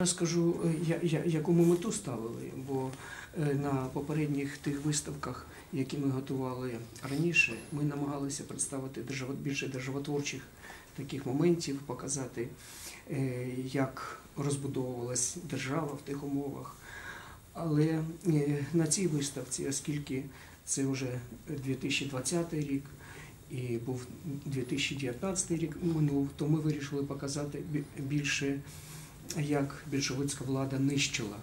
Розкажу, е, я- я- яку ми мету ставили, бо е, на попередніх тих виставках, які ми готували раніше, ми намагалися представити більше державотворчих таких моментів, показати, е, як розбудовувалась держава в тих умовах. Але на цій виставці, оскільки це вже 2020 рік і був 2019 рік минув, то ми вирішили показати бі- більше як більшовицька влада нищила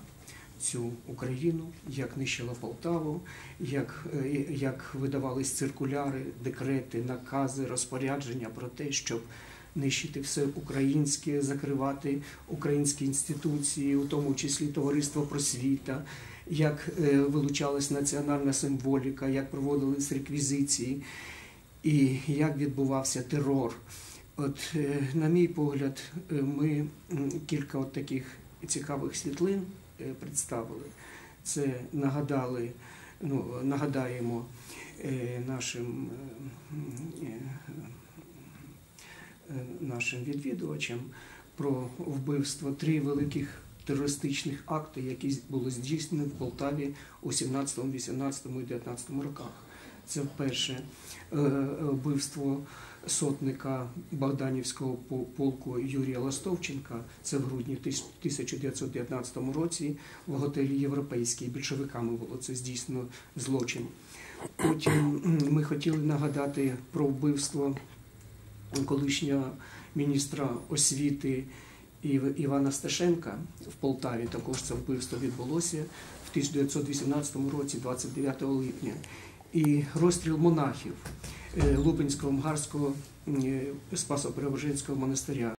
цю Україну, як нищила Полтаву, як, е, як видавались циркуляри, декрети, накази, розпорядження про те, щоб нищити все українське, закривати українські інституції, у тому числі товариство просвіта, як е, вилучалась національна символіка, як проводились реквізиції і як відбувався терор. От, е, на мій погляд, е, ми кілька от таких цікавих світлин е, представили. Це нагадали, ну, нагадаємо нашим, нашим відвідувачам про вбивство три великих терористичних акти, які були здійснені в Полтаві у 17, 18 і 19 роках. Це вперше е, вбивство сотника Богданівського полку Юрія Ластовченка. Це в грудні 1919 році в готелі Європейський більшовиками було це здійснено злочин. Потім ми хотіли нагадати про вбивство колишнього міністра освіти Івана Сташенка в Полтаві. Також це вбивство відбулося в 1918 році, 29 липня. І розстріл монахів е, Лубенського Мгарського е, Спасо-Преображенського монастиря.